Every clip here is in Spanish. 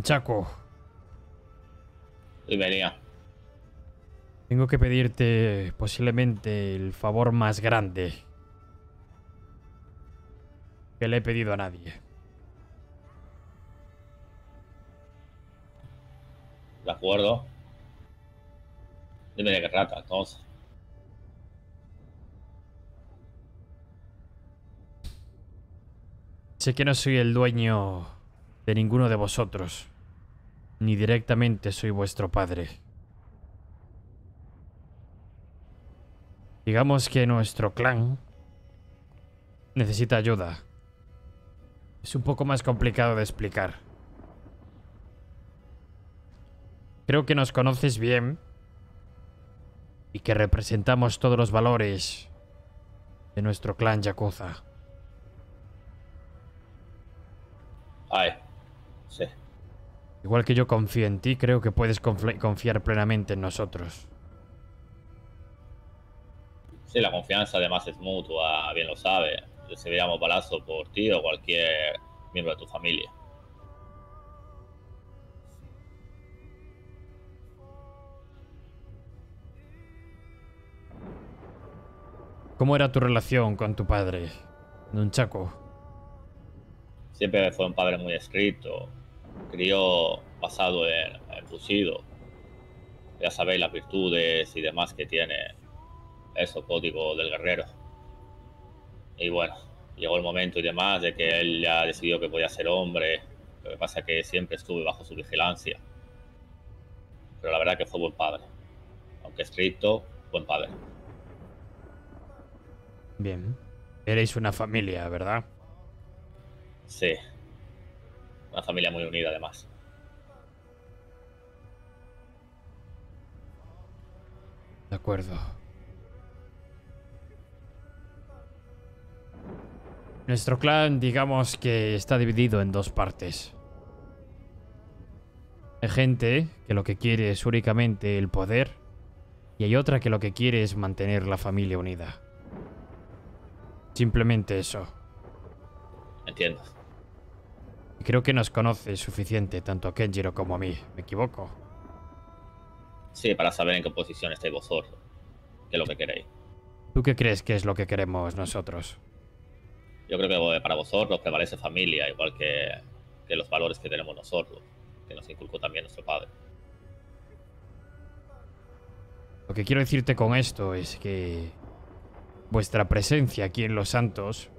Chaco, Y venía. tengo que pedirte posiblemente el favor más grande que le he pedido a nadie. De acuerdo. Dime de qué trata, entonces. Sé que no soy el dueño de ninguno de vosotros, ni directamente soy vuestro padre. Digamos que nuestro clan necesita ayuda. Es un poco más complicado de explicar. Creo que nos conoces bien y que representamos todos los valores de nuestro clan Yakuza. Ay. Sí. Igual que yo confío en ti, creo que puedes confiar plenamente en nosotros. Sí, la confianza además es mutua, bien lo sabe. Recibiríamos balazo por ti o cualquier miembro de tu familia. ¿Cómo era tu relación con tu padre, Nunchaku? Siempre fue un padre muy estricto. Crió basado en, en Bushido. Ya sabéis las virtudes y demás que tiene eso, código del guerrero. Y bueno, llegó el momento y demás de que él ya decidió que podía ser hombre. Lo que pasa es que siempre estuve bajo su vigilancia. Pero la verdad que fue buen padre. Aunque estricto, buen padre. Bien. Erais una familia, ¿verdad? Sí. Familia muy unida además. De acuerdo. Nuestro clan, digamos que está dividido en dos partes. Hay gente que lo que quiere es únicamente el poder y hay otra que lo que quiere es mantener la familia unida. Simplemente eso. Entiendo. Creo que nos conoce suficiente tanto a Kenjiro como a mí. ¿Me equivoco? Sí, para saber en qué posición estáis vosotros. ¿Qué es lo que queréis? ¿Tú qué crees que es lo que queremos nosotros? Yo creo que para vosotros prevalece familia, igual que, que los valores que tenemos nosotros, que nos inculcó también nuestro padre. Lo que quiero decirte con esto es que vuestra presencia aquí en Los Santos,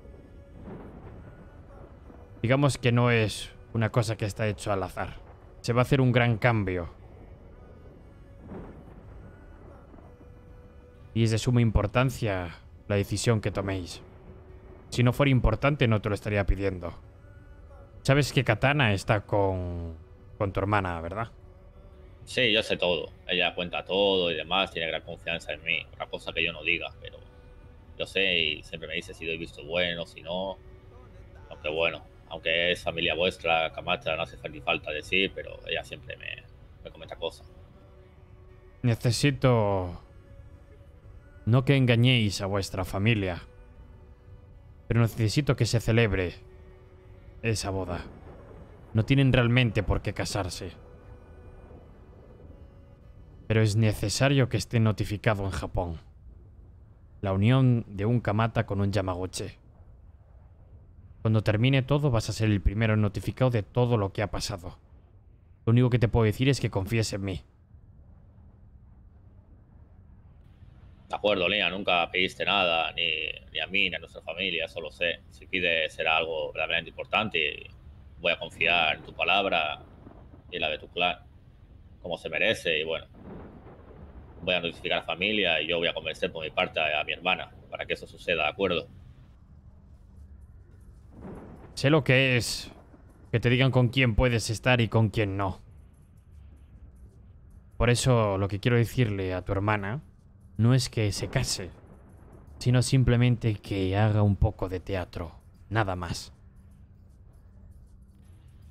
digamos que no es una cosa que está hecho al azar. Se va a hacer un gran cambio. Y es de suma importancia la decisión que toméis. Si no fuera importante no te lo estaría pidiendo. Sabes que Katana está con, con tu hermana, ¿verdad? Sí, yo sé todo. Ella cuenta todo y demás, tiene gran confianza en mí. Otra cosa que yo no diga, pero yo sé y siempre me dice si doy visto bueno, si no. Aunque bueno, aunque es familia vuestra, Camacha, no hace falta decir, pero ella siempre me, me comenta cosas. Necesito... No que engañéis a vuestra familia, pero necesito que se celebre esa boda. No tienen realmente por qué casarse. Pero es necesario que esté notificado en Japón. La unión de un Kamata con un Yamaguchi. Cuando termine todo vas a ser el primero notificado de todo lo que ha pasado. Lo único que te puedo decir es que confíes en mí. De acuerdo, Lina, nunca pediste nada, ni, ni a mí, ni a nuestra familia, solo sé. Si pides será algo verdaderamente importante voy a confiar en tu palabra y la de tu clan, como se merece. Y bueno, voy a notificar a la familia y yo voy a convencer por mi parte a, a mi hermana para que eso suceda, ¿de acuerdo? Sé lo que es que te digan con quién puedes estar y con quién no. Por eso lo que quiero decirle a tu hermana no es que se case, sino simplemente que haga un poco de teatro, nada más.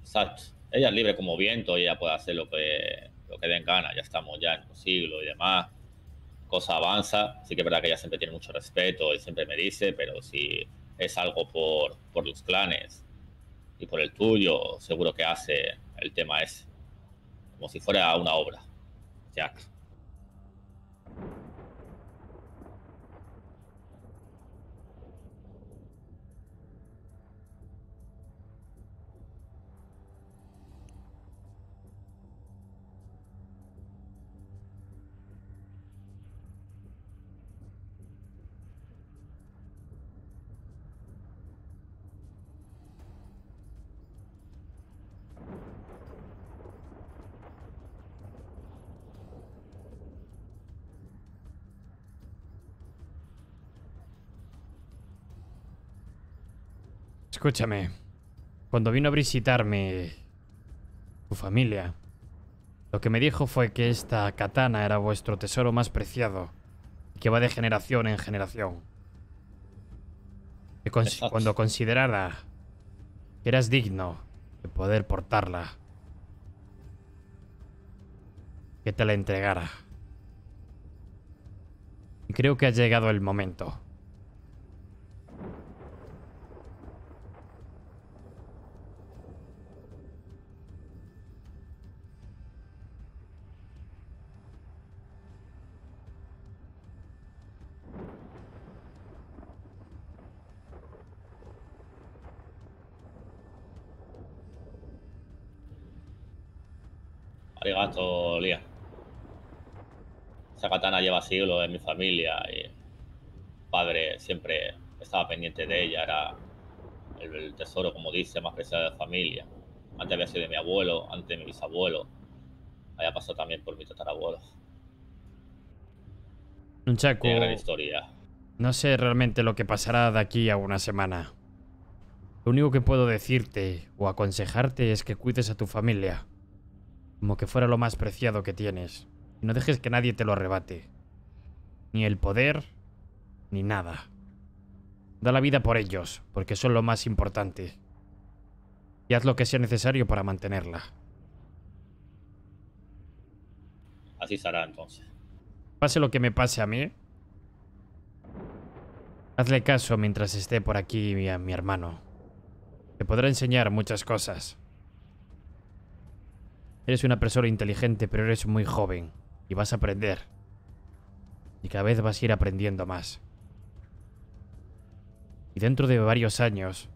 Exacto. Ella es libre como viento ella puede hacer lo que, lo que den gana. Ya estamos ya en un siglo y demás. Cosa avanza. Sí que es verdad que ella siempre tiene mucho respeto y siempre me dice, pero si es algo por, por los clanes y por el tuyo, seguro que hace el tema ese. Como si fuera una obra. Jack. Escúchame. Cuando vino a visitarme tu familia, lo que me dijo fue que esta katana era vuestro tesoro más preciado y que va de generación en generación. Que cons- Exacto. cuando considerara que eras digno de poder portarla, que te la entregara. Y creo que ha llegado el momento. Arigato, Liam. Esa katana lleva siglos en mi familia y padre siempre estaba pendiente de ella. Era el, el tesoro, como dice, más preciado de la familia. Antes había sido de mi abuelo, antes de mi bisabuelo. Había pasado también por mi tatarabuelo. Nunchaku, Tiene gran historia. no sé realmente lo que pasará de aquí a una semana. Lo único que puedo decirte o aconsejarte es que cuides a tu familia. Como que fuera lo más preciado que tienes. Y no dejes que nadie te lo arrebate. Ni el poder, ni nada. Da la vida por ellos, porque son lo más importante. Y haz lo que sea necesario para mantenerla. Así será entonces. Pase lo que me pase a mí. Hazle caso mientras esté por aquí mi, a mi hermano. Te podrá enseñar muchas cosas. Eres una persona inteligente, pero eres muy joven. Y vas a aprender. Y cada vez vas a ir aprendiendo más. Y dentro de varios años,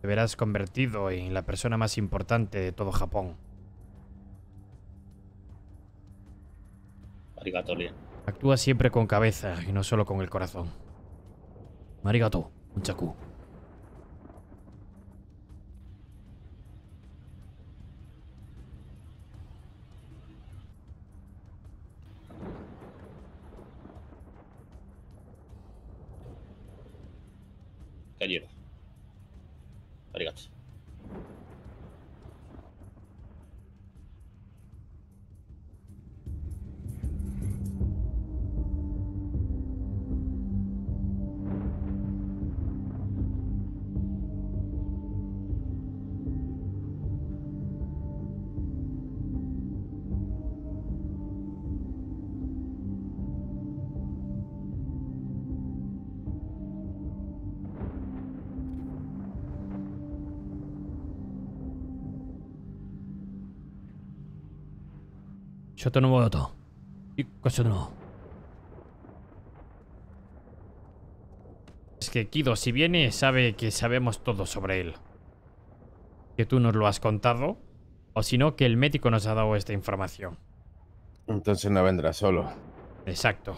te verás convertido en la persona más importante de todo Japón. Arigato, Liam. Actúa siempre con cabeza y no solo con el corazón. Marigato, Unchaku. ありがとう。Arigato. Shoto no moto. Y cosa no. Es que Kido, si viene, sabe que sabemos todo sobre él. Que tú nos lo has contado. O si no, que el médico nos ha dado esta información. Entonces no vendrá solo. Exacto.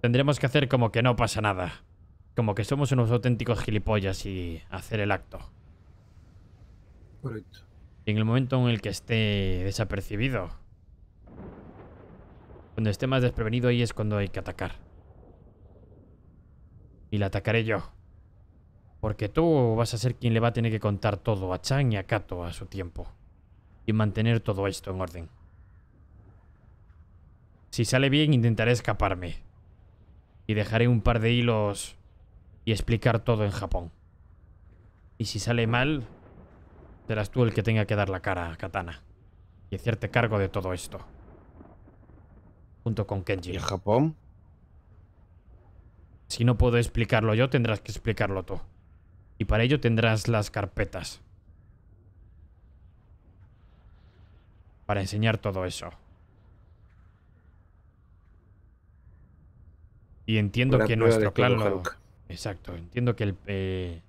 Tendremos que hacer como que no pasa nada. Como que somos unos auténticos gilipollas y hacer el acto. Correcto. En el momento en el que esté desapercibido, cuando esté más desprevenido, ahí es cuando hay que atacar. Y la atacaré yo. Porque tú vas a ser quien le va a tener que contar todo a Chan y a Kato a su tiempo. Y mantener todo esto en orden. Si sale bien, intentaré escaparme. Y dejaré un par de hilos y explicar todo en Japón. Y si sale mal, Serás tú el que tenga que dar la cara a Katana. Y hacerte cargo de todo esto. Junto con Kenji. ¿Y Japón? Si no puedo explicarlo yo, tendrás que explicarlo tú. Y para ello tendrás las carpetas. Para enseñar todo eso. Y entiendo que nuestro clan lo... Exacto, entiendo que el, eh,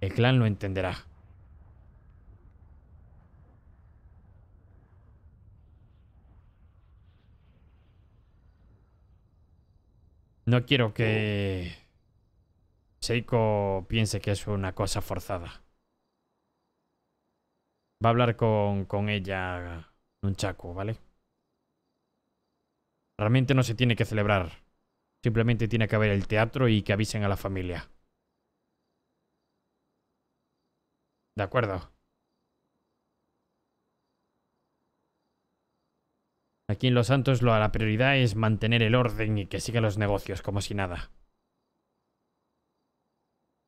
el clan lo entenderá. No quiero que Seiko piense que es una cosa forzada. Va a hablar con, con ella un chaco, ¿vale? Realmente no se tiene que celebrar. Simplemente tiene que haber el teatro y que avisen a la familia. De acuerdo. Aquí en Los Santos la prioridad es mantener el orden y que sigan los negocios como si nada.